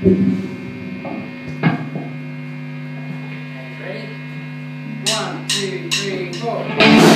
Ready? One, two, three, four.